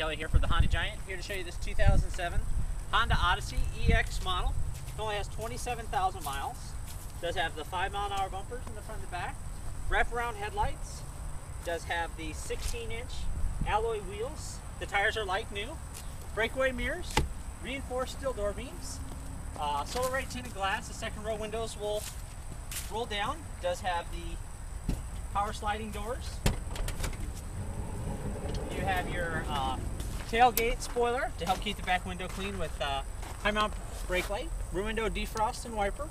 Kelly here for the Honda Giant. Here to show you this 2007 Honda Odyssey EX model. It only has 27,000 miles. Does have the 5 mile an hour bumpers in the front and the back. Wraparound headlights. Does have the 16 inch alloy wheels. The tires are like new. Breakaway mirrors. Reinforced steel door beams. Uh, solar tinted glass. The second row windows will roll down. Does have the power sliding doors. You have your uh, tailgate spoiler to help keep the back window clean with uh, high mount brake light, rear window defrost and wiper.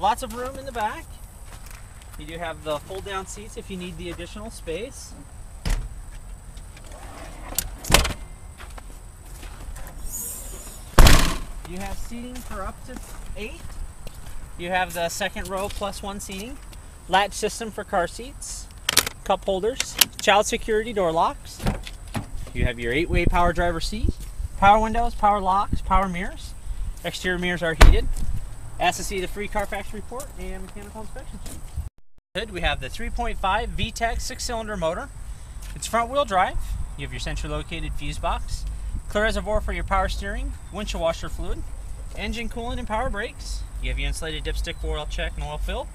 Lots of room in the back. You do have the fold down seats if you need the additional space. You have seating for up to eight. You have the second row plus one seating. Latch system for car seats. Cup holders. Child security door locks. You have your eight-way power driver seat. Power windows, power locks, power mirrors. Exterior mirrors are heated. Ask to see the free Carfax report and mechanical inspection sheet. We have the 3.5 VTEC six-cylinder motor. It's front-wheel drive. You have your centrally located fuse box. Clear reservoir for your power steering, windshield washer fluid, engine coolant and power brakes. You have your insulated dipstick for oil check and oil fill,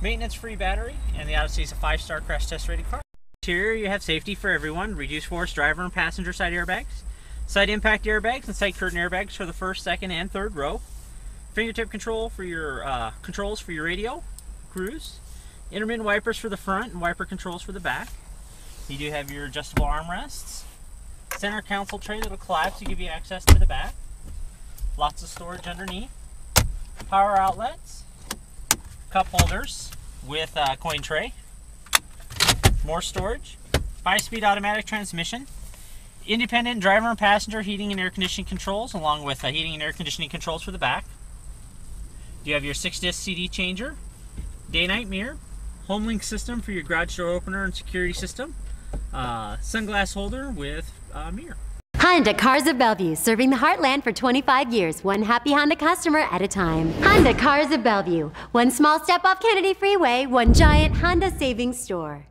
maintenance-free battery, and the Odyssey is a five-star crash test-rated car. Interior, you have safety for everyone, reduced force driver and passenger side airbags, side impact airbags, and side curtain airbags for the first, second, and third row. Fingertip control for your uh, controls for your radio, cruise, intermittent wipers for the front, and wiper controls for the back. You do have your adjustable armrests, center console tray that'll collapse to give you access to the back. Lots of storage underneath. Power outlets, cup holders with a coin tray, more storage, five-speed automatic transmission, independent driver and passenger heating and air conditioning controls, along with uh, heating and air conditioning controls for the back. You have your six-disc CD changer, day-night mirror, home link system for your garage door opener and security system, uh, sunglass holder with a mirror. Honda Cars of Bellevue, serving the heartland for 25 years, one happy Honda customer at a time. Honda Cars of Bellevue, one small step off Kennedy Freeway, one giant Honda savings store.